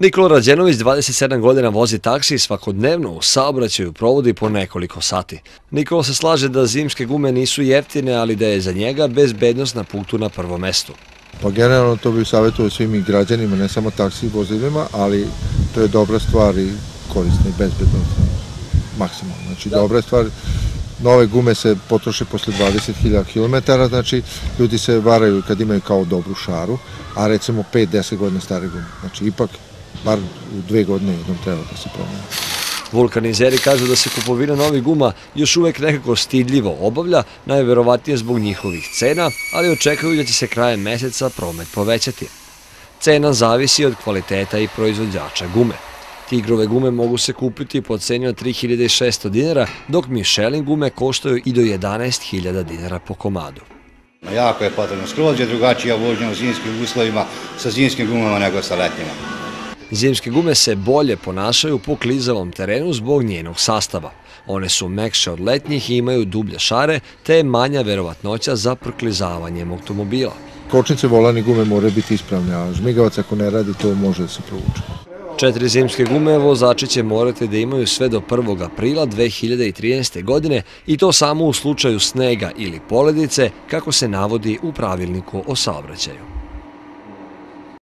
Nikola Rađenović 27 godina vozi taksi i svakodnevno u saobraćaju provodi po nekoliko sati. Nikola se slaže da zimske gume nisu jeftine, ali da je za njega bezbednost na putu na prvo mesto. Pa generalno to bih savjetovao svim i građanima, ne samo taksi vozilima, ali to je dobra stvar i korisna i bezbedna maksimalno. Znači dobra stvar, nove gume se potroše posle 20.000 km, znači ljudi se varaju kad imaju kao dobru šaru, a recimo 5-10 godina stare gume. Znači ipak bar u dve godine jednom treba da se promeni. Vulkanizeri kažu da se kupovina novih guma još uvek nekako stidljivo obavlja, najverovatnije zbog njihovih cena, ali očekuju da će se krajem meseca promet povećati. Cena zavisi od kvaliteta i proizvođača gume. Tigrove gume mogu se kupiti po ceni od 3600 dinara, dok Michelin gume koštaju i do 11.000 dinara po komadu. Jako je potrebno. Skroz je drugačija vožnja u zimskim uslovima sa zimskim gumama nego sa letnjima. Zimske gume se bolje ponašaju po klizavom terenu zbog njenog sastava. One su mekše od letnjih i imaju dublje šare, te je manja verovatnoća za proklizavanjem automobila. Kočnice volani gume moraju biti ispravne, a žmigavac ako ne radi to može da se provuče. Četiri zimske gume vozači će morati da imaju sve do 1. aprila 2013. godine i to samo u slučaju snega ili poledice, kako se navodi u pravilniku o saobraćaju.